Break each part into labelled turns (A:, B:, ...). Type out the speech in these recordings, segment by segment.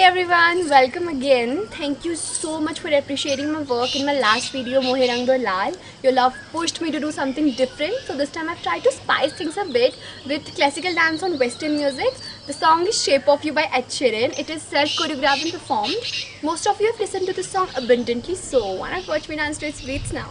A: Hey everyone, welcome again. Thank you so much for appreciating my work in my last video Mohe Rang Do Lal. Your love pushed me to do something different. So this time I've tried to spice things a bit with classical dance on western music. The song is Shape of You by Ed Sheeran. It is self-choreographed and performed. Most of you have listened to this song abundantly so why not watch me dance to its beats now.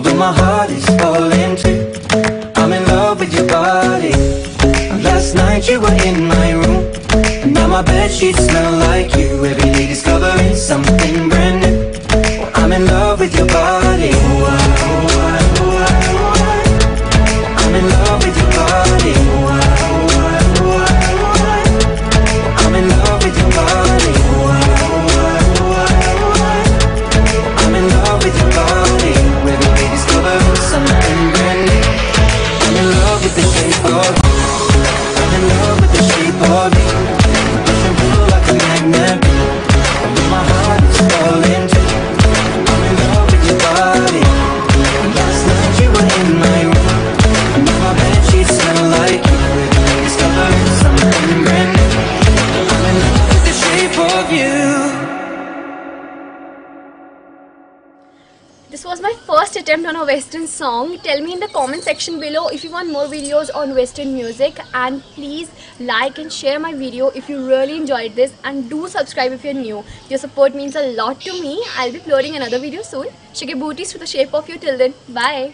B: Although my heart is falling too. I'm in love with your body. Last night you were in my room. And now my bed sheets smell like you. Every
A: This was my first attempt on a western song. Tell me in the comment section below if you want more videos on western music and please like and share my video if you really enjoyed this and do subscribe if you're new. Your support means a lot to me. I'll be uploading another video soon. Shake your booties to the shape of you till then. Bye.